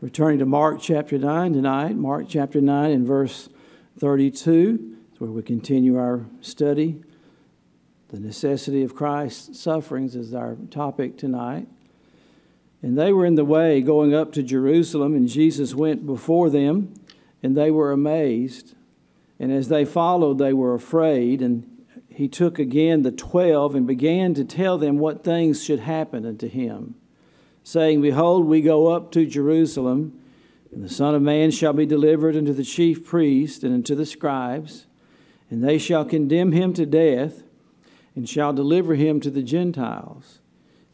Returning to Mark chapter 9 tonight, Mark chapter 9 and verse 32 is where we continue our study. The necessity of Christ's sufferings is our topic tonight. And they were in the way going up to Jerusalem, and Jesus went before them, and they were amazed. And as they followed, they were afraid. And he took again the twelve and began to tell them what things should happen unto him saying, Behold, we go up to Jerusalem, and the Son of Man shall be delivered unto the chief priests and unto the scribes, and they shall condemn him to death, and shall deliver him to the Gentiles.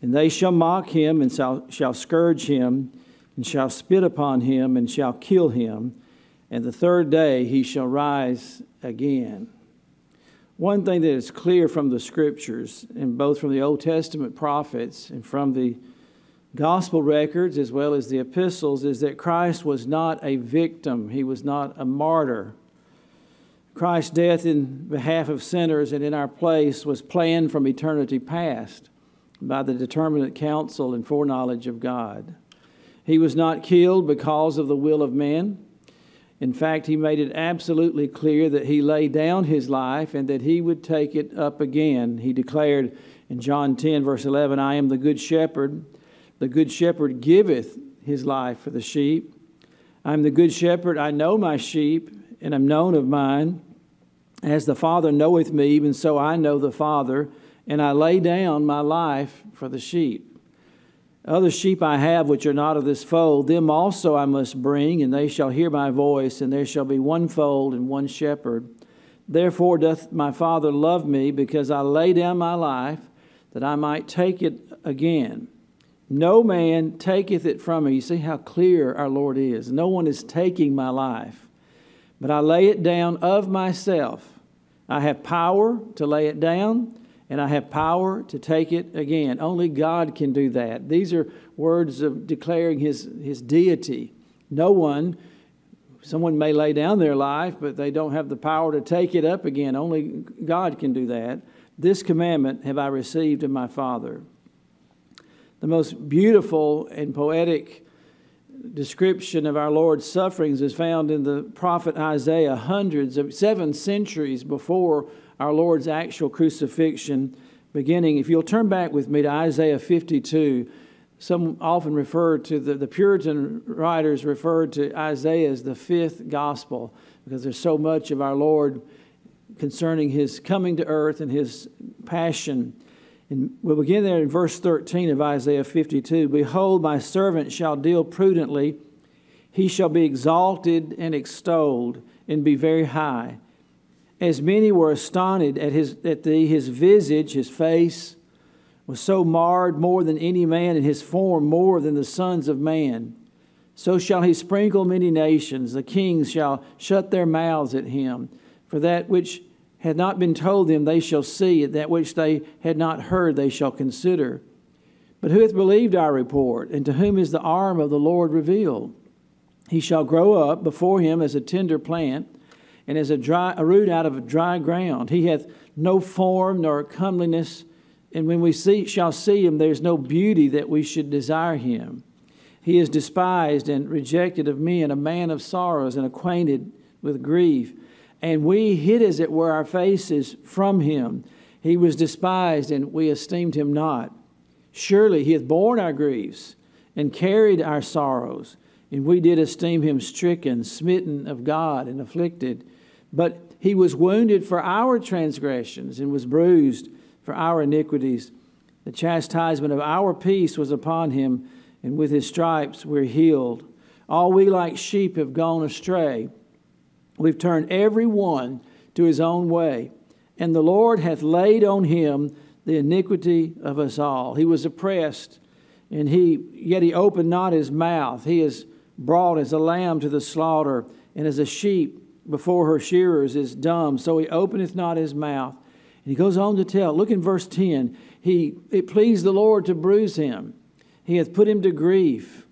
And they shall mock him, and shall, shall scourge him, and shall spit upon him, and shall kill him. And the third day he shall rise again. One thing that is clear from the scriptures, and both from the Old Testament prophets and from the gospel records as well as the epistles is that Christ was not a victim, he was not a martyr. Christ's death in behalf of sinners and in our place was planned from eternity past by the determinate counsel and foreknowledge of God. He was not killed because of the will of man. In fact, he made it absolutely clear that he laid down his life and that he would take it up again. He declared in John 10, verse 11, I am the good shepherd. The good shepherd giveth his life for the sheep. I'm the good shepherd. I know my sheep, and I am known of mine. As the Father knoweth me, even so I know the Father, and I lay down my life for the sheep. Other sheep I have which are not of this fold, them also I must bring, and they shall hear my voice, and there shall be one fold and one shepherd. Therefore doth my Father love me, because I lay down my life, that I might take it again. No man taketh it from me. You see how clear our Lord is. No one is taking my life, but I lay it down of myself. I have power to lay it down, and I have power to take it again. Only God can do that. These are words of declaring his, his deity. No one, someone may lay down their life, but they don't have the power to take it up again. Only God can do that. This commandment have I received of my Father. The most beautiful and poetic description of our Lord's sufferings is found in the prophet Isaiah, hundreds of seven centuries before our Lord's actual crucifixion. Beginning, if you'll turn back with me to Isaiah 52, some often refer to the, the Puritan writers referred to Isaiah as the fifth gospel because there's so much of our Lord concerning his coming to earth and his passion and we'll begin there in verse 13 of Isaiah 52. Behold, my servant shall deal prudently. He shall be exalted and extolled and be very high. As many were astonished at, his, at thee, his visage, his face, was so marred more than any man, and his form more than the sons of man. So shall he sprinkle many nations. The kings shall shut their mouths at him. For that which had not been told them, they shall see, it that which they had not heard, they shall consider. But who hath believed our report, and to whom is the arm of the Lord revealed? He shall grow up before him as a tender plant, and as a, dry, a root out of a dry ground. He hath no form nor comeliness, and when we see, shall see him, there is no beauty that we should desire him. He is despised and rejected of men, a man of sorrows and acquainted with grief and we hid, as it were, our faces from him. He was despised, and we esteemed him not. Surely he hath borne our griefs and carried our sorrows, and we did esteem him stricken, smitten of God, and afflicted. But he was wounded for our transgressions and was bruised for our iniquities. The chastisement of our peace was upon him, and with his stripes we're healed. All we like sheep have gone astray We've turned every one to his own way, and the Lord hath laid on him the iniquity of us all. He was oppressed, and he yet he opened not his mouth. He is brought as a lamb to the slaughter, and as a sheep before her shearers is dumb, so he openeth not his mouth. And he goes on to tell, look in verse 10. He it pleased the Lord to bruise him. He hath put him to grief.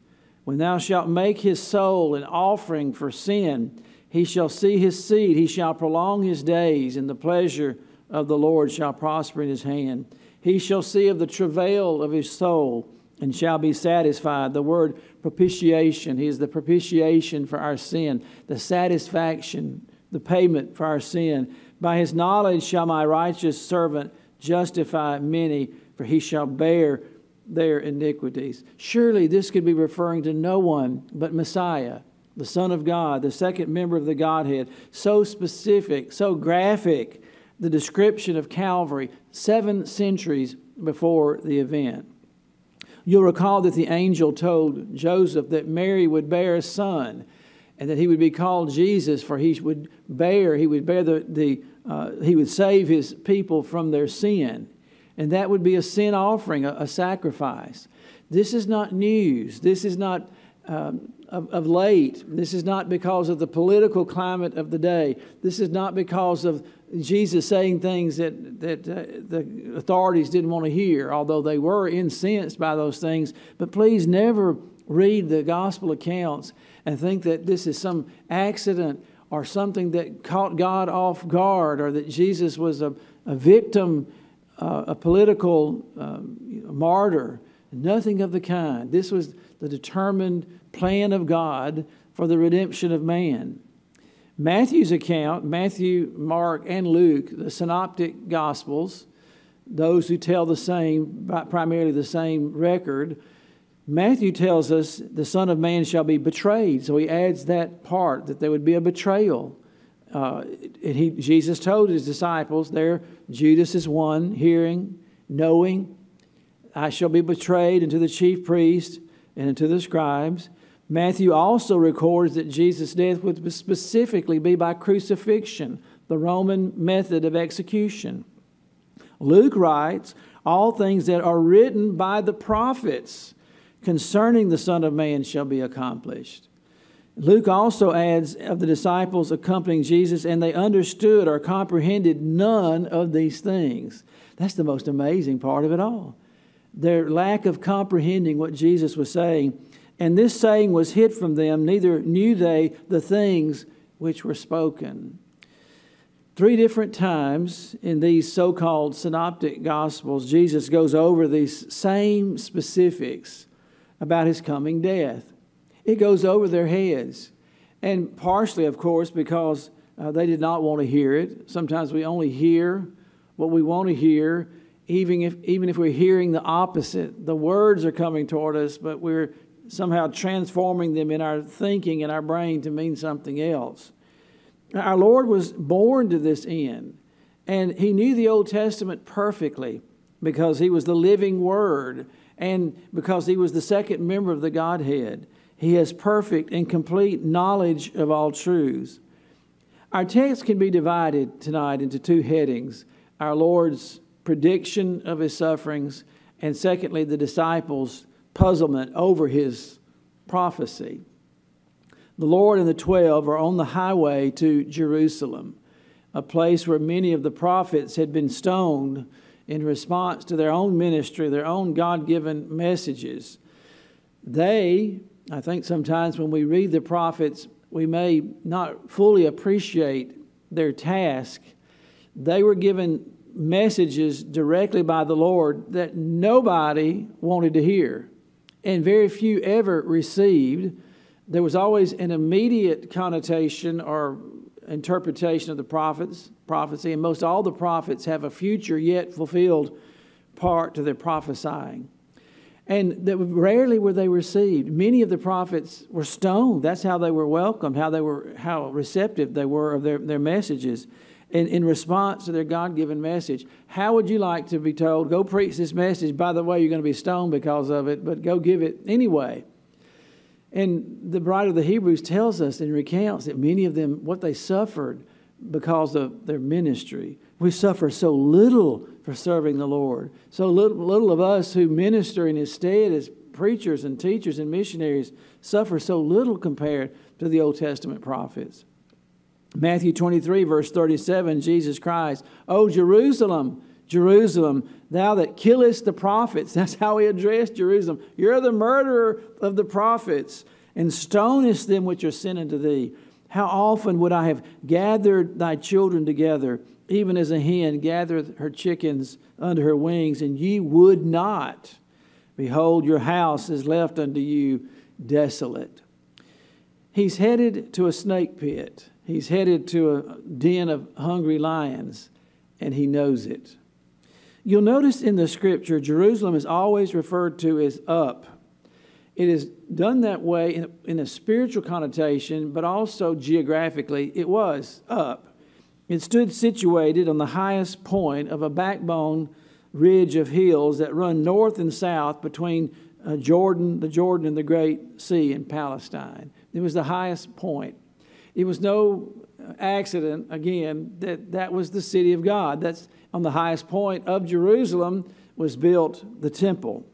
When thou shalt make his soul an offering for sin, he shall see his seed, he shall prolong his days, and the pleasure of the Lord shall prosper in his hand. He shall see of the travail of his soul, and shall be satisfied. The word propitiation, He is the propitiation for our sin, the satisfaction, the payment for our sin. By His knowledge shall my righteous servant justify many, for he shall bear their iniquities. Surely this could be referring to no one but Messiah, the Son of God, the second member of the Godhead. So specific, so graphic, the description of Calvary, seven centuries before the event. You'll recall that the angel told Joseph that Mary would bear a son and that he would be called Jesus, for he would bear, he would bear the, the uh, he would save his people from their sin. And that would be a sin offering, a, a sacrifice. This is not news. This is not um, of, of late. This is not because of the political climate of the day. This is not because of Jesus saying things that, that uh, the authorities didn't want to hear, although they were incensed by those things. But please never read the gospel accounts and think that this is some accident or something that caught God off guard or that Jesus was a, a victim, uh, a political uh, martyr. Nothing of the kind. This was the determined plan of God for the redemption of man. Matthew's account, Matthew, Mark, and Luke, the synoptic gospels, those who tell the same, primarily the same record, Matthew tells us the Son of Man shall be betrayed. So he adds that part that there would be a betrayal. Uh, and he, Jesus told his disciples there, Judas is one, hearing, knowing, I shall be betrayed into the chief priest and into the scribes. Matthew also records that Jesus' death would specifically be by crucifixion, the Roman method of execution. Luke writes, All things that are written by the prophets concerning the Son of Man shall be accomplished. Luke also adds of the disciples accompanying Jesus, and they understood or comprehended none of these things. That's the most amazing part of it all. Their lack of comprehending what Jesus was saying and this saying was hid from them, neither knew they the things which were spoken. Three different times in these so called synoptic gospels, Jesus goes over these same specifics about his coming death. It goes over their heads. And partially, of course, because uh, they did not want to hear it. Sometimes we only hear what we want to hear, even if, even if we're hearing the opposite. The words are coming toward us, but we're somehow transforming them in our thinking and our brain to mean something else. Our Lord was born to this end, and He knew the Old Testament perfectly because He was the living Word and because He was the second member of the Godhead. He has perfect and complete knowledge of all truths. Our text can be divided tonight into two headings our Lord's prediction of His sufferings, and secondly, the disciples' puzzlement over his prophecy. The Lord and the twelve are on the highway to Jerusalem, a place where many of the prophets had been stoned in response to their own ministry, their own God given messages. They, I think sometimes when we read the prophets, we may not fully appreciate their task. They were given messages directly by the Lord that nobody wanted to hear and very few ever received. There was always an immediate connotation or interpretation of the prophets, prophecy, and most all the prophets have a future yet fulfilled part to their prophesying. And that rarely were they received. Many of the prophets were stoned. That's how they were welcomed, how they were, how receptive they were of their, their messages in, in response to their God given message. How would you like to be told, go preach this message? By the way, you're going to be stoned because of it, but go give it anyway. And the writer of the Hebrews tells us and recounts that many of them, what they suffered because of their ministry. We suffer so little for serving the Lord. So little, little of us who minister in His stead as preachers and teachers and missionaries suffer so little compared to the Old Testament prophets. Matthew 23, verse 37, Jesus cries, Oh, Jerusalem, Jerusalem, thou that killest the prophets. That's how he addressed Jerusalem. You're the murderer of the prophets, and stonest them which are sent unto thee. How often would I have gathered thy children together, even as a hen gathereth her chickens under her wings, and ye would not. Behold, your house is left unto you desolate. He's headed to a snake pit. He's headed to a den of hungry lions, and he knows it. You'll notice in the scripture, Jerusalem is always referred to as up. It is done that way in a, in a spiritual connotation, but also geographically, it was up. It stood situated on the highest point of a backbone ridge of hills that run north and south between uh, Jordan, the Jordan, and the Great Sea in Palestine. It was the highest point. It was no uh, accident, again, that that was the city of God. That's on the highest point of Jerusalem was built the temple.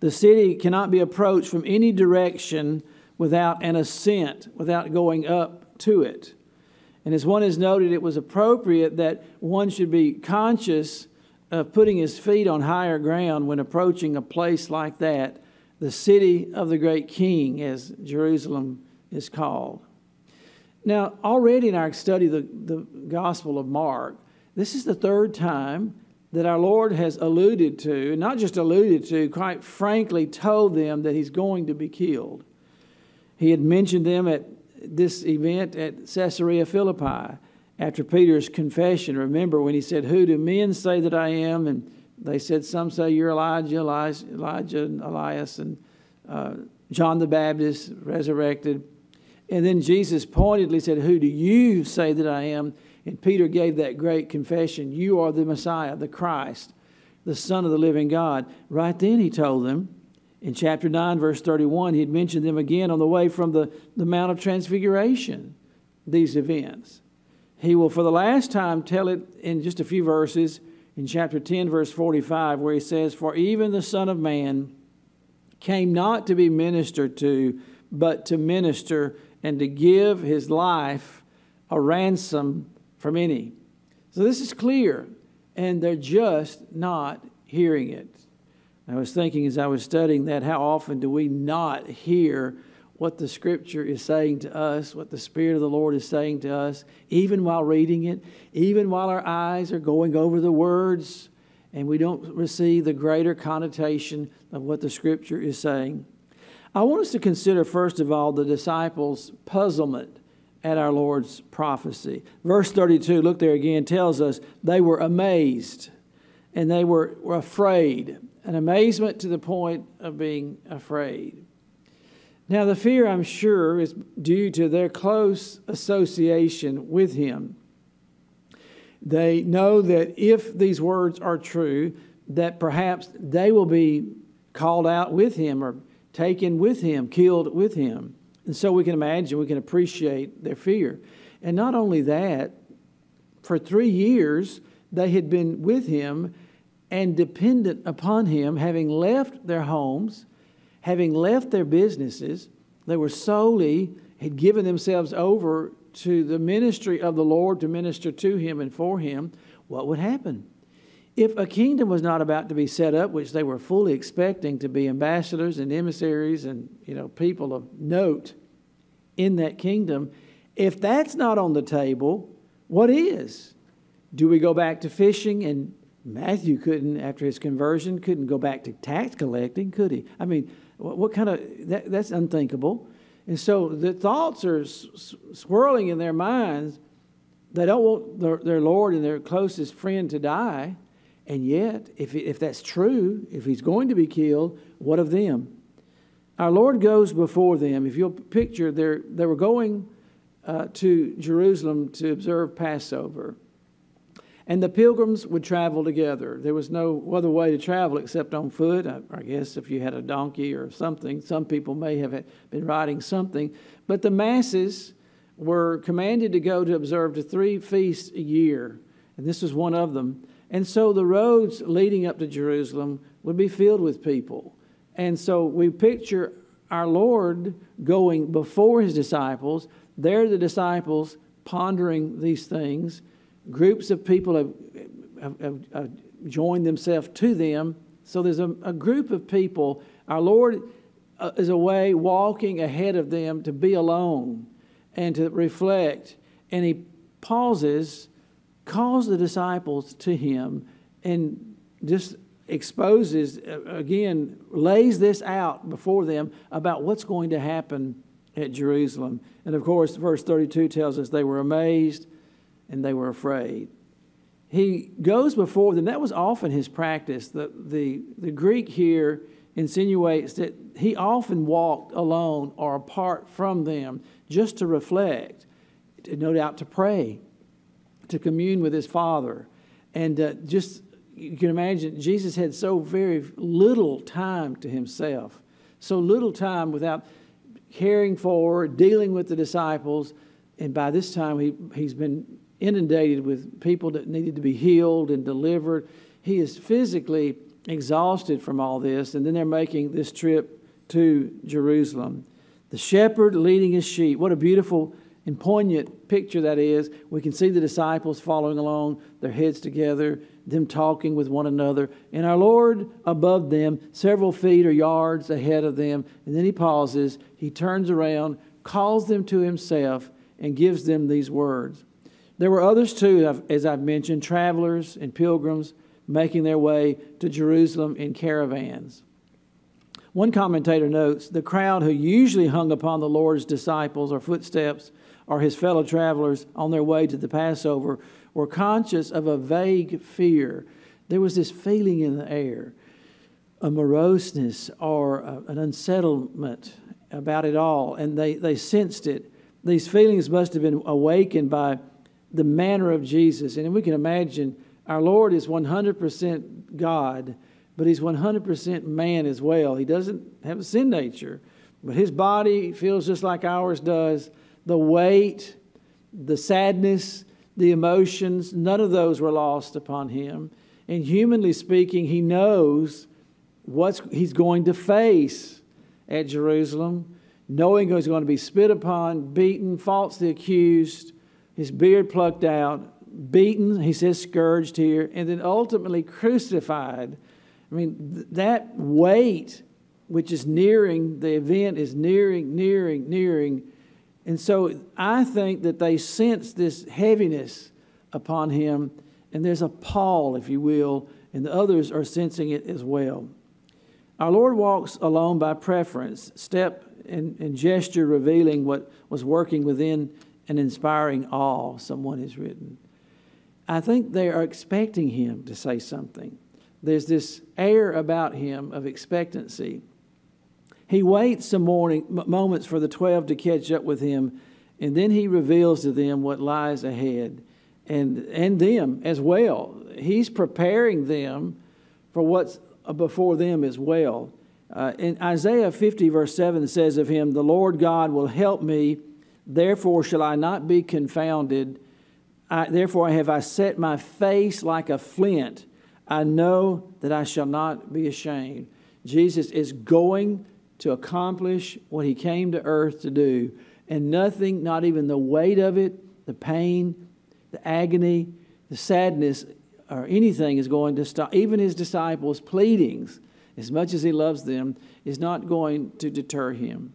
The city cannot be approached from any direction without an ascent, without going up to it. And as one has noted, it was appropriate that one should be conscious of putting his feet on higher ground when approaching a place like that, the city of the great king, as Jerusalem is called. Now, already in our study of the, the Gospel of Mark, this is the third time that our Lord has alluded to, and not just alluded to, quite frankly told them that he's going to be killed. He had mentioned them at this event at Caesarea Philippi after Peter's confession. Remember when he said, Who do men say that I am? And they said, Some say you're Elijah, Elijah, Elijah and Elias, and uh, John the Baptist resurrected. And then Jesus pointedly said, Who do you say that I am? And Peter gave that great confession You are the Messiah, the Christ, the Son of the living God. Right then, he told them in chapter 9, verse 31, he had mentioned them again on the way from the, the Mount of Transfiguration, these events. He will, for the last time, tell it in just a few verses in chapter 10, verse 45, where he says, For even the Son of Man came not to be ministered to, but to minister and to give his life a ransom for many. So this is clear, and they're just not hearing it. I was thinking as I was studying that, how often do we not hear what the Scripture is saying to us, what the Spirit of the Lord is saying to us, even while reading it, even while our eyes are going over the words, and we don't receive the greater connotation of what the Scripture is saying. I want us to consider, first of all, the disciples' puzzlement at our Lord's prophecy. Verse 32, look there again, tells us they were amazed and they were, were afraid, an amazement to the point of being afraid. Now, the fear, I'm sure, is due to their close association with him. They know that if these words are true, that perhaps they will be called out with him or taken with him, killed with him. And so we can imagine, we can appreciate their fear. And not only that, for three years, they had been with him and dependent upon him, having left their homes having left their businesses, they were solely, had given themselves over to the ministry of the Lord to minister to him and for him, what would happen? If a kingdom was not about to be set up, which they were fully expecting to be ambassadors and emissaries and you know people of note in that kingdom, if that's not on the table, what is? Do we go back to fishing and Matthew couldn't, after his conversion, couldn't go back to tax collecting, could he? I mean, what, what kind of, that, that's unthinkable. And so the thoughts are swirling in their minds. They don't want their, their Lord and their closest friend to die. And yet, if, if that's true, if he's going to be killed, what of them? Our Lord goes before them. If you'll picture, they they were going uh, to Jerusalem to observe Passover. And the pilgrims would travel together. There was no other way to travel except on foot. I, I, guess if you had a donkey or something, some people may have been riding something. But the masses were commanded to go to observe the three feasts a year, and this was one of them. And so the roads leading up to Jerusalem would be filled with people. And so we picture our Lord going before his disciples. There, the disciples pondering these things groups of people have, have, have, joined themselves to them. So there's a, a group of people. Our Lord uh, is away walking ahead of them to be alone and to reflect. And he pauses, calls the disciples to him, and just exposes, uh, again, lays this out before them about what's going to happen at Jerusalem. And of course, verse 32 tells us they were amazed and they were afraid. He goes before them. That was often his practice. The, the, the Greek here insinuates that he often walked alone or apart from them just to reflect, no doubt to pray, to commune with his Father. And uh, just, you can imagine, Jesus had so very little time to himself, so little time without caring for, dealing with the disciples. And by this time, he, he's been inundated with people that needed to be healed and delivered. He is physically exhausted from all this, and then they're making this trip to Jerusalem. The shepherd leading his sheep. What a beautiful and poignant picture that is. We can see the disciples following along, their heads together, them talking with one another, and our Lord above them, several feet or yards ahead of them. And then he pauses, he turns around, calls them to himself, and gives them these words. There were others too, as I've mentioned, travelers and pilgrims making their way to Jerusalem in caravans. One commentator notes the crowd who usually hung upon the Lord's disciples or footsteps or his fellow travelers on their way to the Passover were conscious of a vague fear. There was this feeling in the air, a moroseness or a, an unsettlement about it all, and they, they sensed it. These feelings must have been awakened by the manner of Jesus. And we can imagine our Lord is 100% God, but He's 100% man as well. He doesn't have a sin nature, but His body feels just like ours does. The weight, the sadness, the emotions, none of those were lost upon Him. And humanly speaking, He knows what He's going to face at Jerusalem, knowing He's going to be spit upon, beaten, falsely accused, his beard plucked out, beaten, he says scourged here, and then ultimately crucified. I mean, th- that weight, which is nearing, the event is nearing, nearing, nearing. And so I think that they sense this heaviness upon him, and there's a pall, if you will, and the others are sensing it as well. Our Lord walks alone by preference, step and, and gesture revealing what was working within and inspiring awe, someone has written. I think they are expecting him to say something. There's this air about him of expectancy. He waits some morning, moments for the 12 to catch up with him, and then he reveals to them what lies ahead and, and them as well. He's preparing them for what's before them as well. Uh, in Isaiah 50, verse 7 says of him, The Lord God will help me Therefore shall I not be confounded. I, therefore have I set my face like a flint. I know that I shall not be ashamed. Jesus is going to accomplish what he came to earth to do. And nothing, not even the weight of it, the pain, the agony, the sadness, or anything is going to stop. Even his disciples' pleadings, as much as he loves them, is not going to deter him.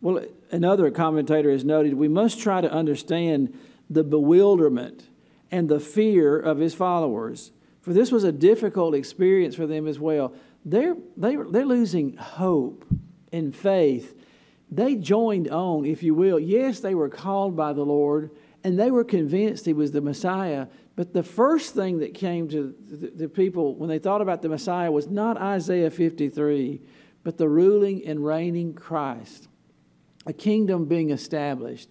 Well, another commentator has noted we must try to understand the bewilderment and the fear of his followers. For this was a difficult experience for them as well. They're, they, they're losing hope and faith. They joined on, if you will. Yes, they were called by the Lord and they were convinced he was the Messiah. But the first thing that came to the, the people when they thought about the Messiah was not Isaiah 53, but the ruling and reigning Christ a kingdom being established.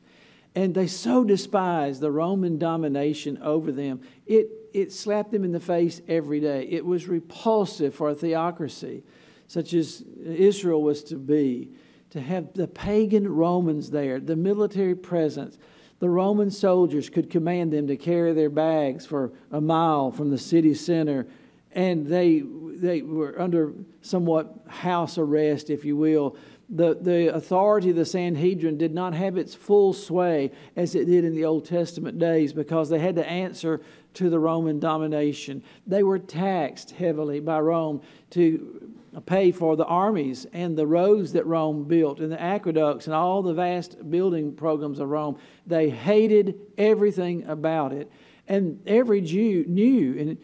And they so despised the Roman domination over them. It, it slapped them in the face every day. It was repulsive for a theocracy such as Israel was to be, to have the pagan Romans there, the military presence. The Roman soldiers could command them to carry their bags for a mile from the city center, and they, they were under somewhat house arrest, if you will the, the authority of the Sanhedrin did not have its full sway as it did in the Old Testament days because they had to answer to the Roman domination. They were taxed heavily by Rome to pay for the armies and the roads that Rome built and the aqueducts and all the vast building programs of Rome. They hated everything about it. And every Jew knew, and,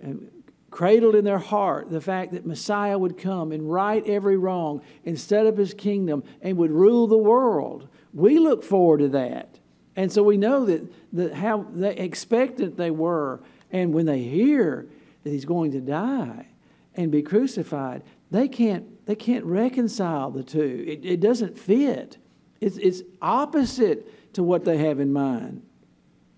and cradled in their heart the fact that Messiah would come and right every wrong and set up his kingdom and would rule the world. We look forward to that. And so we know that, that how they expectant they were. And when they hear that he's going to die and be crucified, they can't, they can't reconcile the two. It, it doesn't fit. It's, it's opposite to what they have in mind.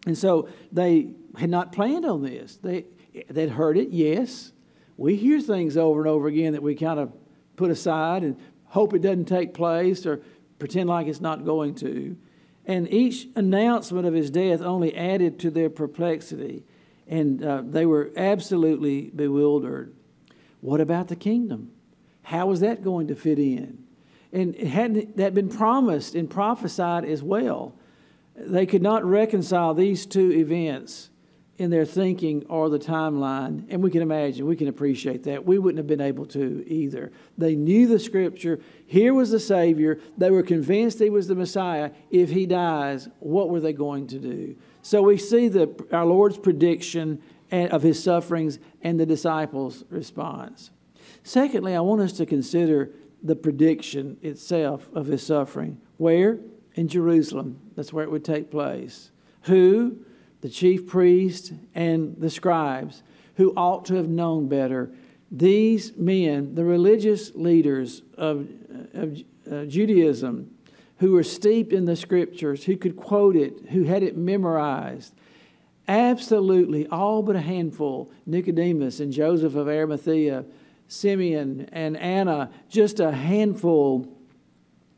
And so they had not planned on this. They, they'd heard it, yes. We hear things over and over again that we kind of put aside and hope it doesn't take place or pretend like it's not going to. And each announcement of his death only added to their perplexity, and uh, they were absolutely bewildered. What about the kingdom? How was that going to fit in? And hadn't that been promised and prophesied as well? They could not reconcile these two events in their thinking or the timeline. And we can imagine, we can appreciate that. We wouldn't have been able to either. They knew the scripture. Here was the Savior. They were convinced he was the Messiah. If he dies, what were they going to do? So we see the, our Lord's prediction of his sufferings and the disciples' response. Secondly, I want us to consider the prediction itself of his suffering. Where? In Jerusalem. That's where it would take place. Who? The chief priests, and the scribes, who ought to have known better. These men, the religious leaders of, of uh, Judaism, who were steeped in the scriptures, who could quote it, who had it memorized, absolutely all but a handful Nicodemus and Joseph of Arimathea, Simeon and Anna, just a handful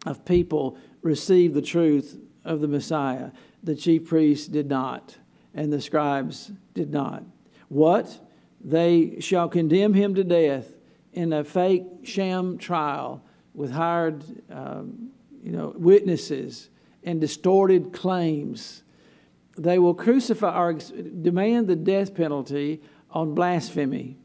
of people received the truth of the Messiah. The chief priests did not and the scribes did not. What? They shall condemn him to death in a fake sham trial with hired um, you know, witnesses and distorted claims. They will crucify or demand the death penalty on blasphemy.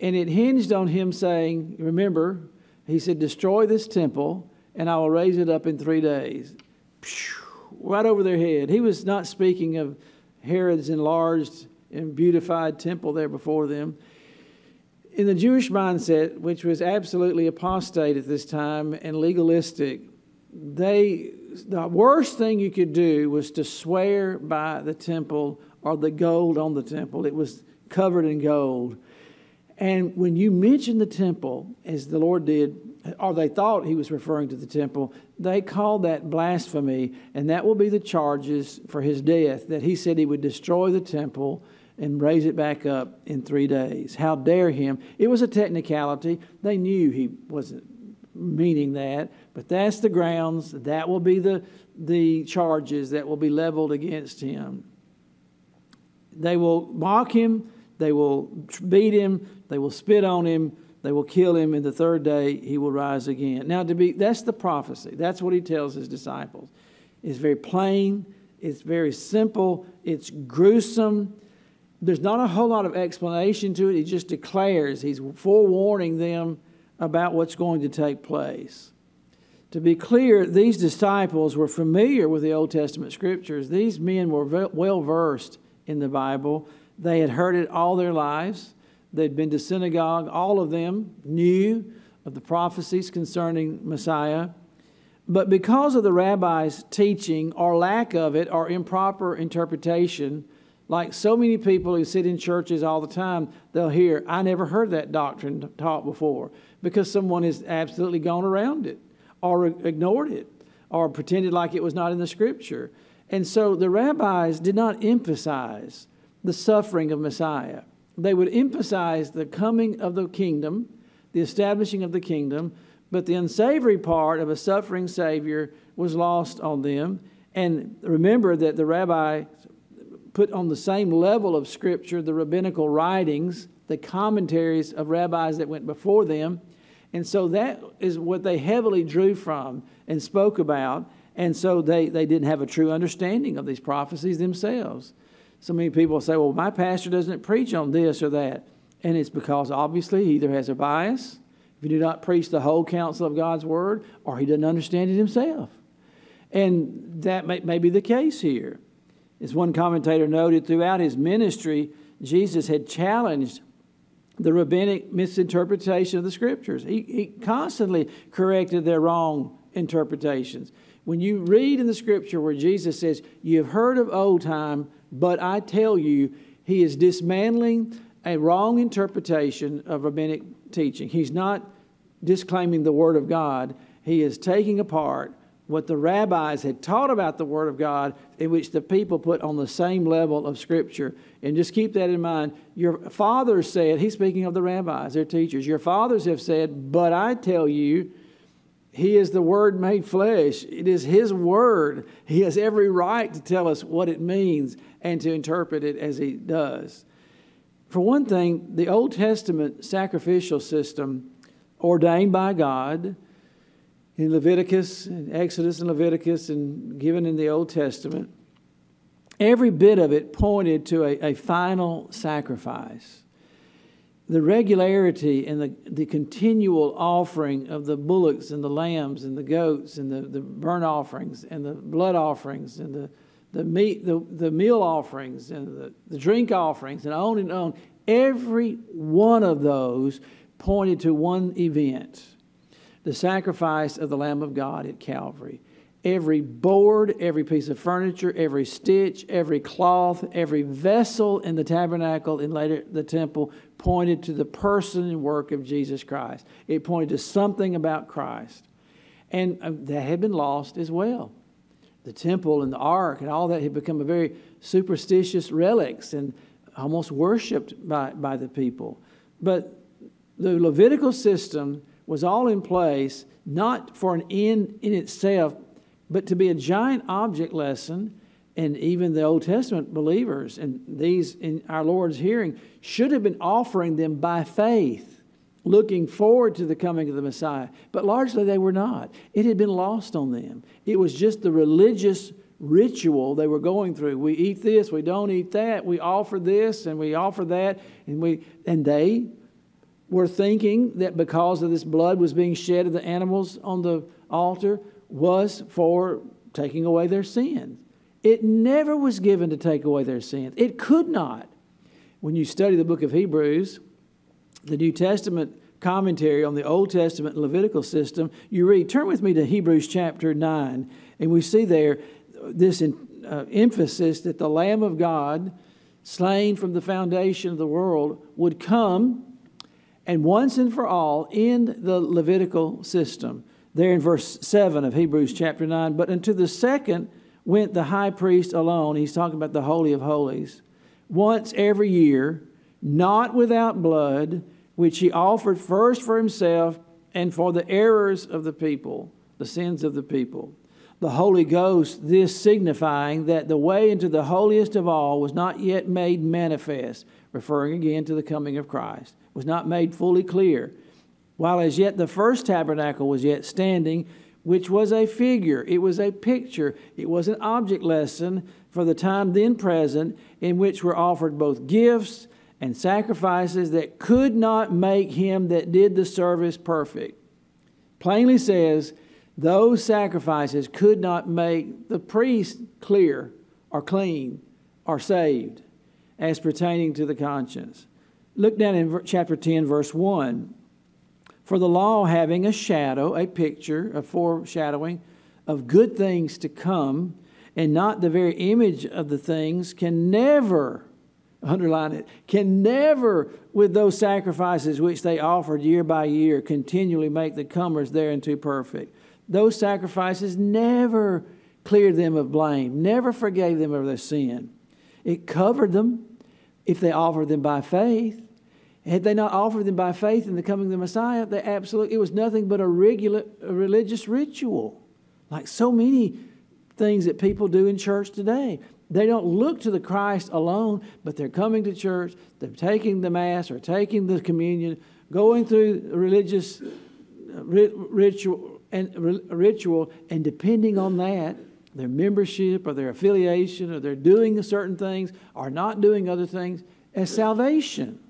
And it hinged on him saying, Remember, he said, Destroy this temple, and I will raise it up in three days. Right over their head. He was not speaking of Herod's enlarged and beautified temple there before them. In the Jewish mindset, which was absolutely apostate at this time and legalistic, they the worst thing you could do was to swear by the temple or the gold on the temple. It was covered in gold. And when you mention the temple, as the Lord did or they thought he was referring to the temple, they called that blasphemy, and that will be the charges for his death that he said he would destroy the temple and raise it back up in three days. How dare him? It was a technicality. They knew he wasn't meaning that, but that's the grounds. That will be the, the charges that will be leveled against him. They will mock him, they will beat him, they will spit on him they will kill him, and the third day he will rise again. Now, to be that's the prophecy. That's what he tells his disciples. It's very plain, it's very simple, it's gruesome. There's not a whole lot of explanation to it. He just declares, he's forewarning them about what's going to take place. To be clear, these disciples were familiar with the Old Testament scriptures. These men were well versed in the Bible. They had heard it all their lives. They'd been to synagogue. All of them knew of the prophecies concerning Messiah. But because of the rabbi's teaching or lack of it or improper interpretation, like so many people who sit in churches all the time, they'll hear, I never heard that doctrine taught before because someone has absolutely gone around it or ignored it or pretended like it was not in the scripture. And so the rabbis did not emphasize the suffering of Messiah they would emphasize the coming of the kingdom, the establishing of the kingdom, but the unsavory part of a suffering Savior was lost on them. And remember that the rabbi put on the same level of Scripture the rabbinical writings, the commentaries of rabbis that went before them. And so that is what they heavily drew from and spoke about. And so they, they didn't have a true understanding of these prophecies themselves. So many people say, well, my pastor doesn't preach on this or that. And it's because obviously he either has a bias, if he do not preach the whole counsel of God's word, or he doesn't understand it himself. And that may, may be the case here. As one commentator noted, throughout his ministry, Jesus had challenged the rabbinic misinterpretation of the scriptures. He, he constantly corrected their wrong interpretations. When you read in the scripture where Jesus says, You have heard of old time, but I tell you, he is dismantling a wrong interpretation of rabbinic teaching. He's not disclaiming the Word of God, he is taking apart what the rabbis had taught about the Word of God, in which the people put on the same level of Scripture. And just keep that in mind. Your fathers said, he's speaking of the rabbis, their teachers, your fathers have said, but I tell you, he is the Word made flesh. It is His Word. He has every right to tell us what it means and to interpret it as He does. For one thing, the Old Testament sacrificial system, ordained by God, in Leviticus, and Exodus and Leviticus, and given in the Old Testament, every bit of it pointed to a, a final sacrifice. The regularity and the, the continual offering of the bullocks and the lambs and the goats and the, the burnt offerings and the blood offerings and the, the meat, the, the meal offerings and the, the drink offerings and on and on. Every one of those pointed to one event the sacrifice of the Lamb of God at Calvary. Every board, every piece of furniture, every stitch, every cloth, every vessel in the tabernacle and later the temple pointed to the person and work of Jesus Christ. It pointed to something about Christ. And uh, that had been lost as well. The temple and the ark and all that had become a very superstitious relics and almost worshiped by, by the people. But the Levitical system was all in place not for an end in itself, but to be a giant object lesson. And even the Old Testament believers and these in our Lord's hearing should have been offering them by faith, looking forward to the coming of the Messiah. But largely they were not. It had been lost on them. It was just the religious ritual they were going through. We eat this, we don't eat that, we offer this and we offer that, and we and they were thinking that because of this blood was being shed of the animals on the altar was for taking away their sins. It never was given to take away their sins. It could not. When you study the book of Hebrews, the New Testament commentary on the Old Testament and Levitical system, you read, turn with me to Hebrews chapter 9, and we see there this in, uh, emphasis that the Lamb of God, slain from the foundation of the world, would come and once and for all end the Levitical system. There in verse 7 of Hebrews chapter 9. But unto the second went the high priest alone. He's talking about the Holy of Holies. Once every year, not without blood, which he offered first for himself and for the errors of the people, the sins of the people. The Holy Ghost, this signifying that the way into the holiest of all was not yet made manifest, referring again to the coming of Christ was not made fully clear. While as yet the first tabernacle was yet standing, which was a figure, it was a picture, it was an object lesson for the time then present, in which were offered both gifts and sacrifices that could not make him that did the service perfect. Plainly says, those sacrifices could not make the priest clear or clean or saved as pertaining to the conscience. Look down in chapter 10, verse 1. For the law having a shadow, a picture, a foreshadowing of good things to come, and not the very image of the things, can never, underline it, can never, with those sacrifices which they offered year by year, continually make the comers thereunto perfect. Those sacrifices never cleared them of blame, never forgave them of their sin. It covered them if they offered them by faith. Had they not offered them by faith in the coming of the Messiah, they absolutely, it was nothing but a, regular, a religious ritual, like so many things that people do in church today. They don't look to the Christ alone, but they're coming to church, they're taking the Mass or taking the communion, going through religious uh, ritual and ritual, and depending on that, their membership or their affiliation or they're doing certain things or not doing other things as salvation.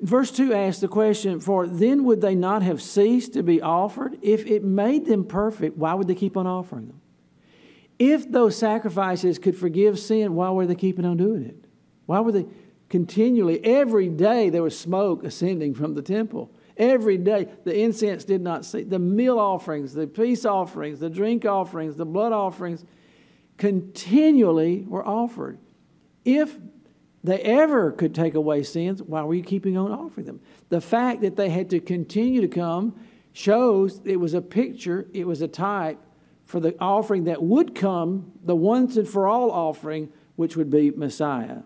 Verse 2 asks the question For then would they not have ceased to be offered? If it made them perfect, why would they keep on offering them? If those sacrifices could forgive sin, why were they keeping on doing it? Why were they continually, every day, there was smoke ascending from the temple. Every day, the incense did not cease. The meal offerings, the peace offerings, the drink offerings, the blood offerings continually were offered. If they ever could take away sins, why were you keeping on offering them? The fact that they had to continue to come shows it was a picture, it was a type for the offering that would come, the once and for all offering, which would be Messiah.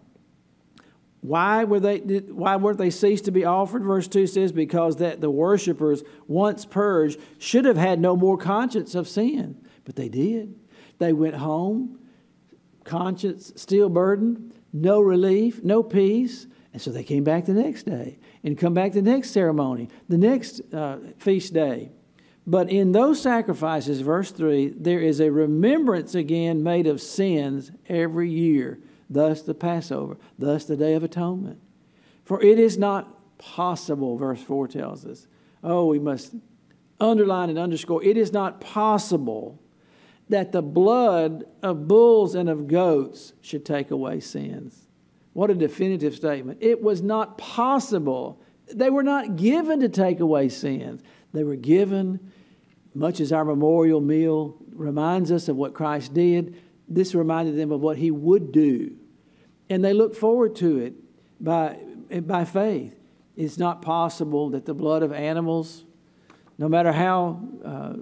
Why were they why weren't they ceased to be offered? Verse 2 says, because that the worshippers, once purged, should have had no more conscience of sin. But they did. They went home, conscience still burdened, no relief, no peace. And so they came back the next day and come back the next ceremony, the next uh, feast day. But in those sacrifices, verse 3, there is a remembrance again made of sins every year, thus the Passover, thus the Day of Atonement. For it is not possible, verse 4 tells us. Oh, we must underline and underscore it is not possible that the blood of bulls and of goats should take away sins. What a definitive statement. It was not possible. They were not given to take away sins. They were given, much as our memorial meal reminds us of what Christ did, this reminded them of what he would do. And they looked forward to it by, by faith. It's not possible that the blood of animals, no matter how uh,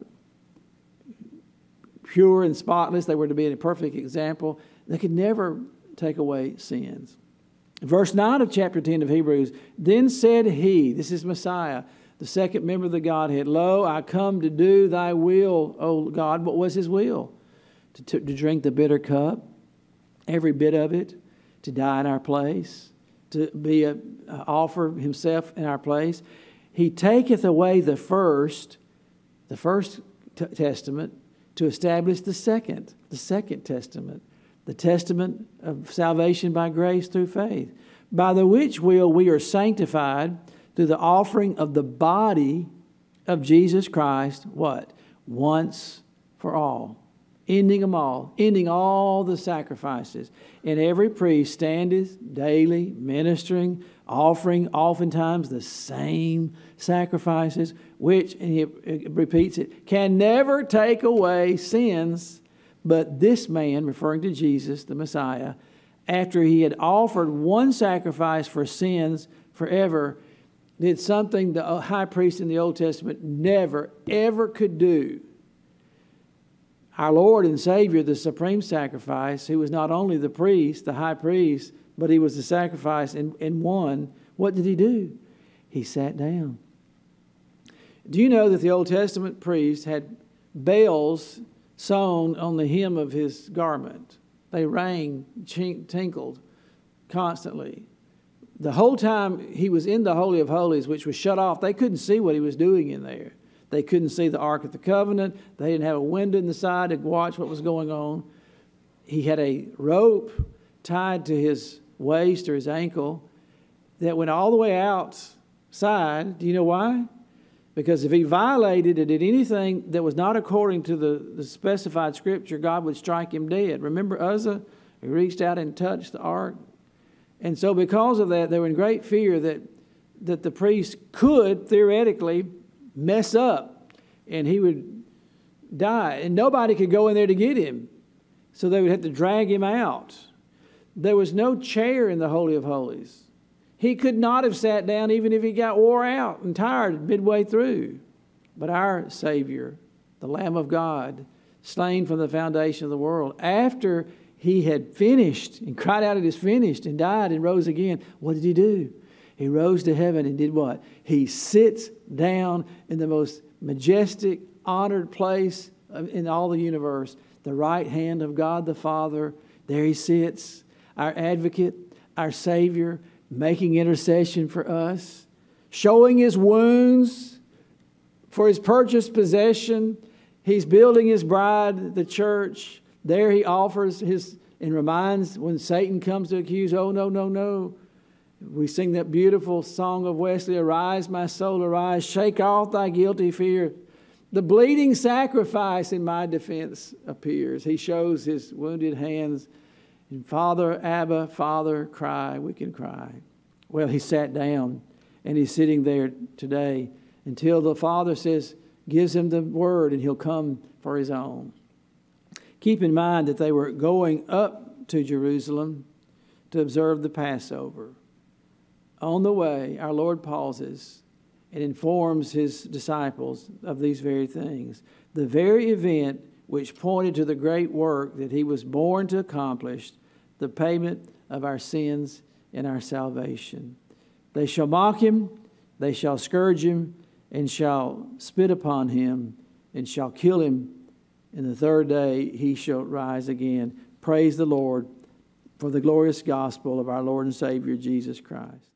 pure and spotless, they were to be a perfect example. They could never take away sins. Verse 9 of chapter 10 of Hebrews Then said he, this is Messiah, the second member of the Godhead, Lo, I come to do thy will, O God. What was his will? To, to, to drink the bitter cup, every bit of it, to die in our place, to be a, offer himself in our place. He taketh away the first, the first testament, to establish the second, the second testament, the testament of salvation by grace through faith, by the which will we are sanctified through the offering of the body of Jesus Christ, what? Once for all. Ending them all, ending all the sacrifices. And every priest standeth daily ministering offering oftentimes the same sacrifices, which, and he repeats it, can never take away sins. But this man, referring to Jesus, the Messiah, after he had offered one sacrifice for sins forever, did something the uh, high priest in the Old Testament never, ever could do. Our Lord and Savior, the supreme sacrifice, who was not only the priest, the high priest, but he was the sacrifice in, in one. What did he do? He sat down. Do you know that the Old Testament priest had bells sewn on the hem of his garment? They rang, chink, tinkled constantly. The whole time he was in the Holy of Holies, which was shut off, they couldn't see what he was doing in there. They couldn't see the Ark of the Covenant. They didn't have a window in the side to watch what was going on. He had a rope tied to his waist or his ankle that went all the way outside. Do you know why? Because if he violated or did anything that was not according to the, the specified scripture, God would strike him dead. Remember Uzzah? He reached out and touched the ark. And so, because of that, they were in great fear that, that the priest could theoretically mess up and he would die. And nobody could go in there to get him. So they would have to drag him out. There was no chair in the Holy of Holies. He could not have sat down even if he got wore out and tired midway through. But our Savior, the Lamb of God, slain from the foundation of the world, after he had finished and cried out, It is finished, and died and rose again, what did he do? He rose to heaven and did what? He sits down in the most majestic, honored place in all the universe, the right hand of God the Father. There he sits our advocate, our Savior, making intercession for us, showing his wounds for his purchased possession. He's building his bride, the church. There he offers his and reminds when Satan comes to accuse, oh, no, no, no. We sing that beautiful song of Wesley Arise, my soul, arise, shake off thy guilty fear. The bleeding sacrifice in my defense appears. He shows his wounded hands And Father, Abba, Father, cry, we can cry. Well, he sat down and he's sitting there today until the Father says, gives him the word and he'll come for his own. Keep in mind that they were going up to Jerusalem to observe the Passover. On the way, our Lord pauses and informs his disciples of these very things. The very event which pointed to the great work that he was born to accomplish, the payment of our sins and our salvation. They shall mock him, they shall scourge him, and shall spit upon him, and shall kill him. And the third day he shall rise again. Praise the Lord for the glorious gospel of our Lord and Savior Jesus Christ.